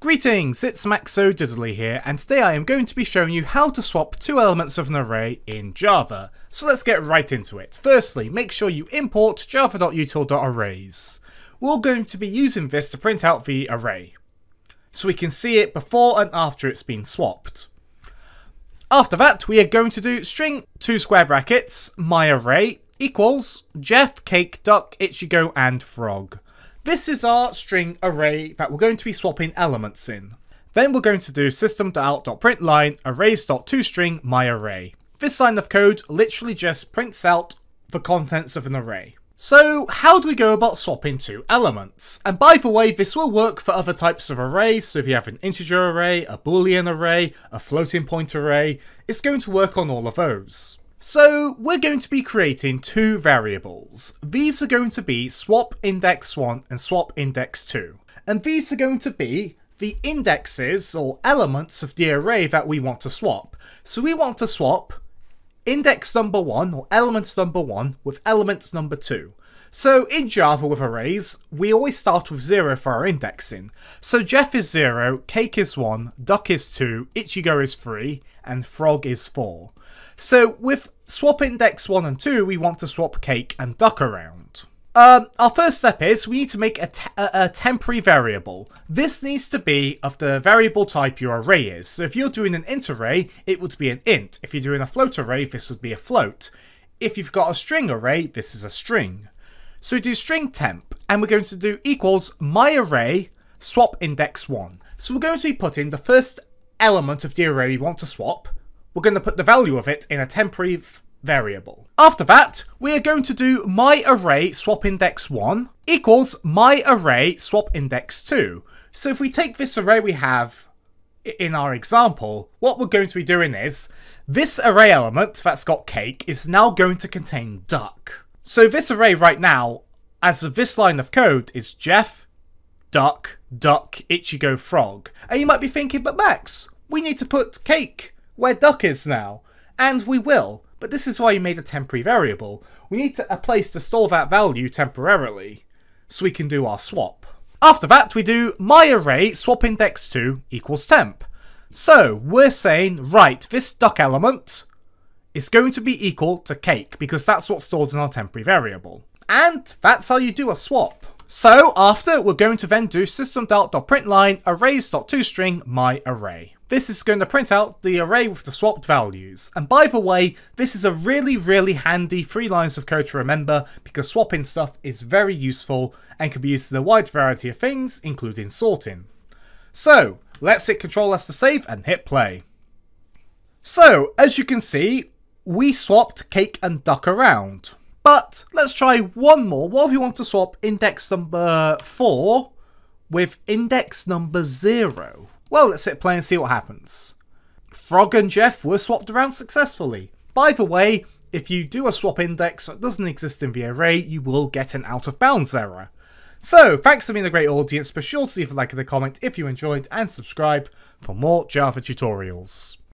Greetings, it's Max O'Didily here, and today I am going to be showing you how to swap two elements of an array in Java. So let's get right into it. Firstly, make sure you import java.util.arrays. We're going to be using this to print out the array, so we can see it before and after it's been swapped. After that, we are going to do string two square brackets, my array equals Jeff, Cake, Duck, Ichigo, and Frog. This is our string array that we're going to be swapping elements in. Then we're going to do system.out.println arrays.toString. This line of code literally just prints out the contents of an array. So how do we go about swapping two elements? And by the way, this will work for other types of arrays, so if you have an integer array, a boolean array, a floating point array, it's going to work on all of those. So we're going to be creating two variables. These are going to be swap index 1 and swap index 2. And these are going to be the indexes or elements of the array that we want to swap. So we want to swap index number 1 or elements number 1 with elements number 2. So in Java with arrays, we always start with 0 for our indexing. So Jeff is 0, Cake is 1, Duck is 2, Ichigo is 3, and Frog is 4. So with swap index 1 and 2, we want to swap cake and duck around. Um, our first step is we need to make a, te a, temporary variable. This needs to be of the variable type your array is. So if you're doing an int array, it would be an int. If you're doing a float array, this would be a float. If you've got a string array, this is a string. So we do string temp, and we're going to do equals my array swap index 1. So we're going to be putting the first element of the array we want to swap, we're going to put the value of it in a temporary variable. After that, we are going to do my array swap index 1 equals my array swap index 2. So if we take this array we have in our example, what we're going to be doing is, this array element that's got cake is now going to contain duck. So this array right now, as of this line of code, is Jeff, duck, duck, Ichigo, frog. And you might be thinking, but Max, we need to put cake where duck is now. And we will, but this is why you made a temporary variable. We need a place to store that value temporarily, so we can do our swap. After that, we do my array swap index 2 equals temp. So we're saying, right, this duck element is going to be equal to cake because that's what's stored in our temporary variable. And that's how you do a swap. So after, we're going to then do system.println arrays.toString my array. This is going to print out the array with the swapped values. And by the way, this is a really, really handy three lines of code to remember because swapping stuff is very useful and can be used in a wide variety of things, including sorting. So, let's hit Control S to save and hit play. So, as you can see, we swapped cake and duck around. But let's try one more. What if we want to swap index number 4 with index number 0? Well, let's hit play and see what happens. Frog and Jeff were swapped around successfully. By the way, if you do a swap index that doesn't exist in the array, you will get an out of bounds error. So, thanks for being a great audience, be sure to leave a like and a comment if you enjoyed and subscribe for more Java tutorials.